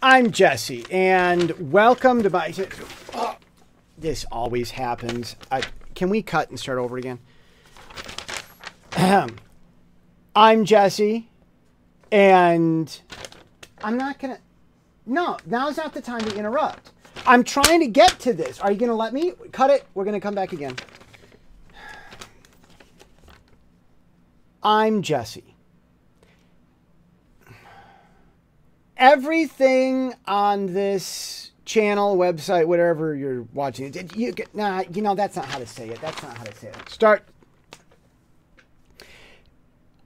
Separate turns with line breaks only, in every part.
I'm Jesse, and welcome to my. This always happens. I, can we cut and start over again? I'm Jesse, and I'm not gonna. No, now's not the time to interrupt. I'm trying to get to this. Are you gonna let me cut it? We're gonna come back again. I'm Jesse. Everything on this channel, website, whatever you're watching, you nah, you know that's not how to say it. That's not how to say it. Start.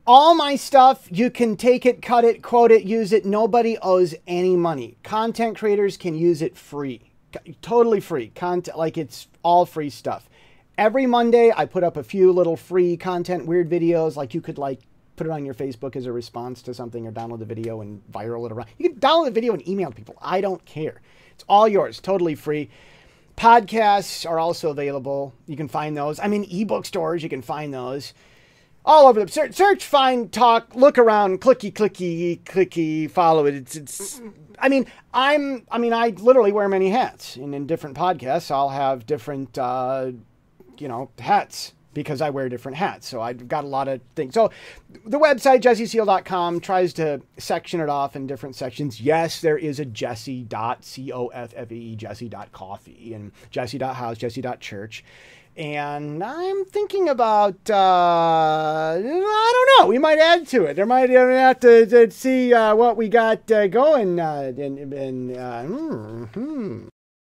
All my stuff, you can take it, cut it, quote it, use it. Nobody owes any money. Content creators can use it free, totally free. Content like it's all free stuff every Monday I put up a few little free content, weird videos. Like you could like put it on your Facebook as a response to something or download the video and viral it around. You can download the video and email people. I don't care. It's all yours, totally free. Podcasts are also available. You can find those. I mean, ebook stores, you can find those. All over the search, search, find, talk, look around, clicky, clicky, clicky, follow it. It's, it's. I mean, I'm. I mean, I literally wear many hats, and in different podcasts, I'll have different uh, you know, hats because I wear different hats. So I've got a lot of things. So the website, jessesteele.com, tries to section it off in different sections. Yes, there is a jesse.coffee, jesse.coffee, and jesse.house, jesse.church. And I'm thinking about, uh, I don't know, we might add to it. There might have to, to see uh, what we got uh, going. And, and uh, hmm, hmm.